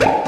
you